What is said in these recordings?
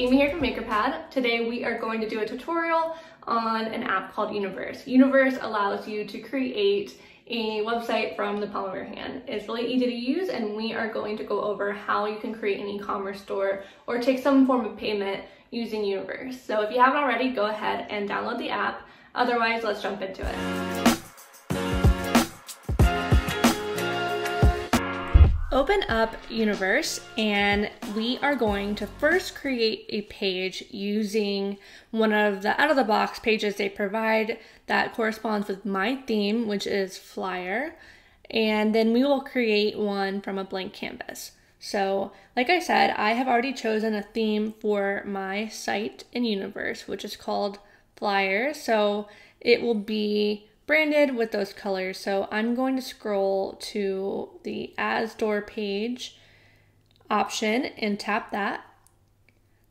Amy here from MakerPad. Today we are going to do a tutorial on an app called Universe. Universe allows you to create a website from the palm of your hand. It's really easy to use and we are going to go over how you can create an e-commerce store or take some form of payment using Universe. So if you haven't already, go ahead and download the app. Otherwise, let's jump into it. Open up Universe and we are going to first create a page using one of the out of the box pages they provide that corresponds with my theme, which is flyer. And then we will create one from a blank canvas. So, like I said, I have already chosen a theme for my site in Universe, which is called Flyer. So, it will be branded with those colors. So I'm going to scroll to the Add Store page option and tap that.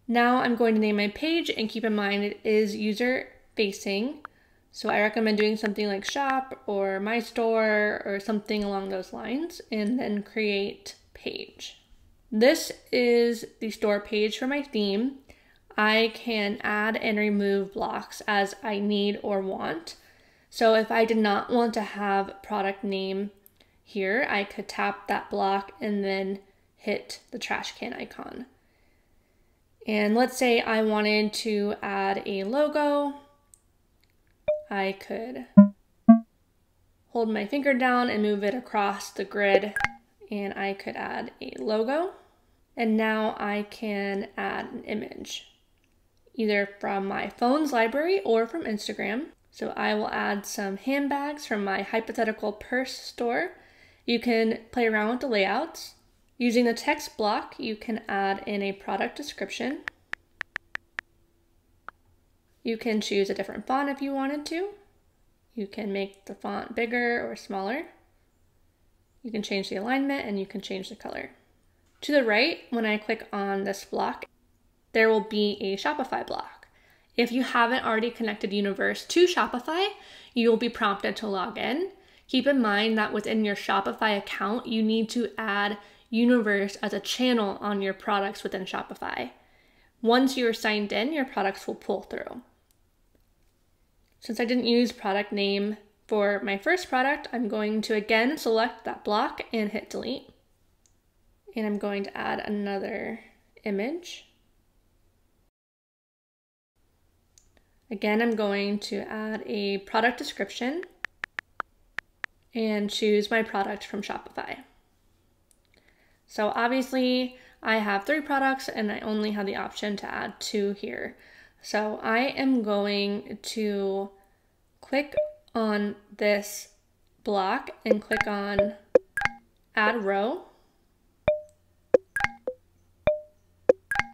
Now I'm going to name my page and keep in mind it is user facing. So I recommend doing something like shop or my store or something along those lines and then create page. This is the store page for my theme. I can add and remove blocks as I need or want. So if I did not want to have product name here, I could tap that block and then hit the trash can icon. And let's say I wanted to add a logo. I could hold my finger down and move it across the grid and I could add a logo. And now I can add an image, either from my phone's library or from Instagram. So I will add some handbags from my hypothetical purse store. You can play around with the layouts. Using the text block, you can add in a product description. You can choose a different font if you wanted to. You can make the font bigger or smaller. You can change the alignment and you can change the color. To the right, when I click on this block, there will be a Shopify block. If you haven't already connected Universe to Shopify, you will be prompted to log in. Keep in mind that within your Shopify account, you need to add Universe as a channel on your products within Shopify. Once you're signed in, your products will pull through. Since I didn't use product name for my first product, I'm going to again select that block and hit delete. And I'm going to add another image. Again, I'm going to add a product description and choose my product from Shopify. So obviously I have three products and I only have the option to add two here. So I am going to click on this block and click on add row.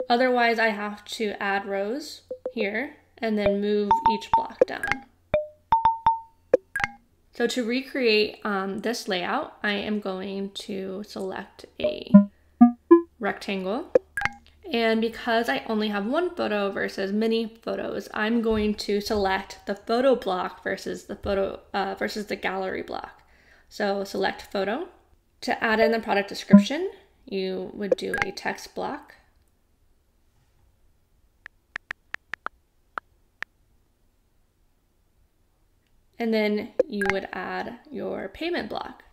Otherwise I have to add rows here and then move each block down. So to recreate um, this layout, I am going to select a rectangle. And because I only have one photo versus many photos, I'm going to select the photo block versus the photo uh, versus the gallery block. So select photo. To add in the product description, you would do a text block and then you would add your payment block.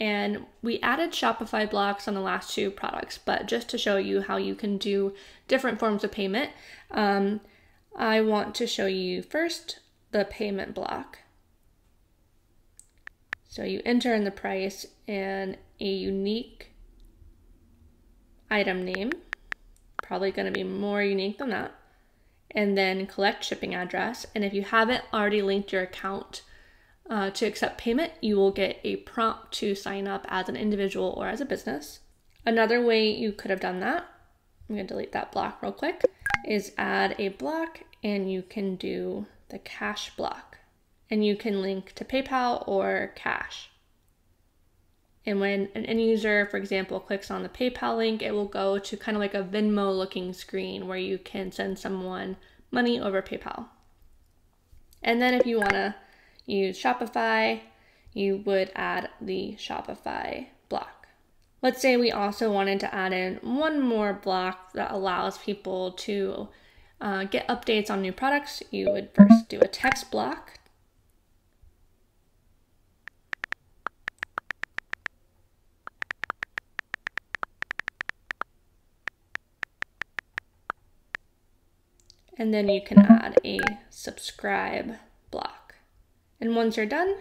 And we added Shopify blocks on the last two products, but just to show you how you can do different forms of payment, um, I want to show you first the payment block. So you enter in the price and a unique item name, probably going to be more unique than that and then collect shipping address. And if you haven't already linked your account uh, to accept payment, you will get a prompt to sign up as an individual or as a business. Another way you could have done that, I'm gonna delete that block real quick, is add a block and you can do the cash block. And you can link to PayPal or cash. And when an end user, for example, clicks on the PayPal link, it will go to kind of like a Venmo looking screen where you can send someone money over PayPal. And then if you want to use Shopify, you would add the Shopify block. Let's say we also wanted to add in one more block that allows people to uh, get updates on new products. You would first do a text block and then you can add a subscribe block. And once you're done,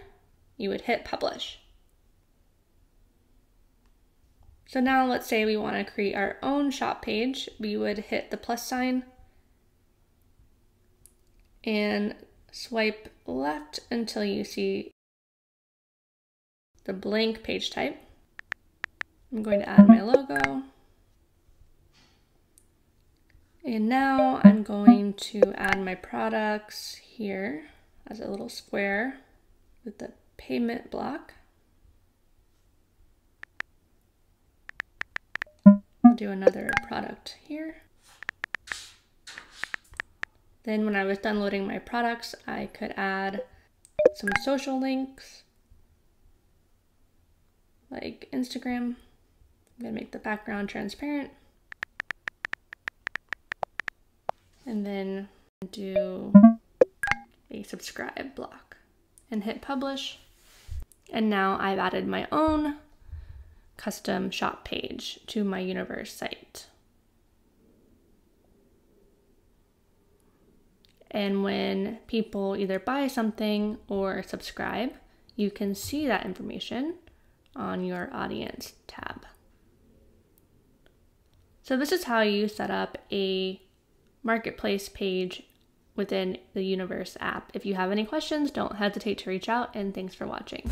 you would hit publish. So now let's say we want to create our own shop page. We would hit the plus sign and swipe left until you see the blank page type. I'm going to add my logo. And now I'm going to add my products here as a little square with the payment block. I'll do another product here. Then when I was done loading my products, I could add some social links like Instagram. I'm gonna make the background transparent. And then do a subscribe block and hit publish. And now I've added my own custom shop page to my Universe site. And when people either buy something or subscribe, you can see that information on your audience tab. So this is how you set up a marketplace page within the Universe app. If you have any questions, don't hesitate to reach out and thanks for watching.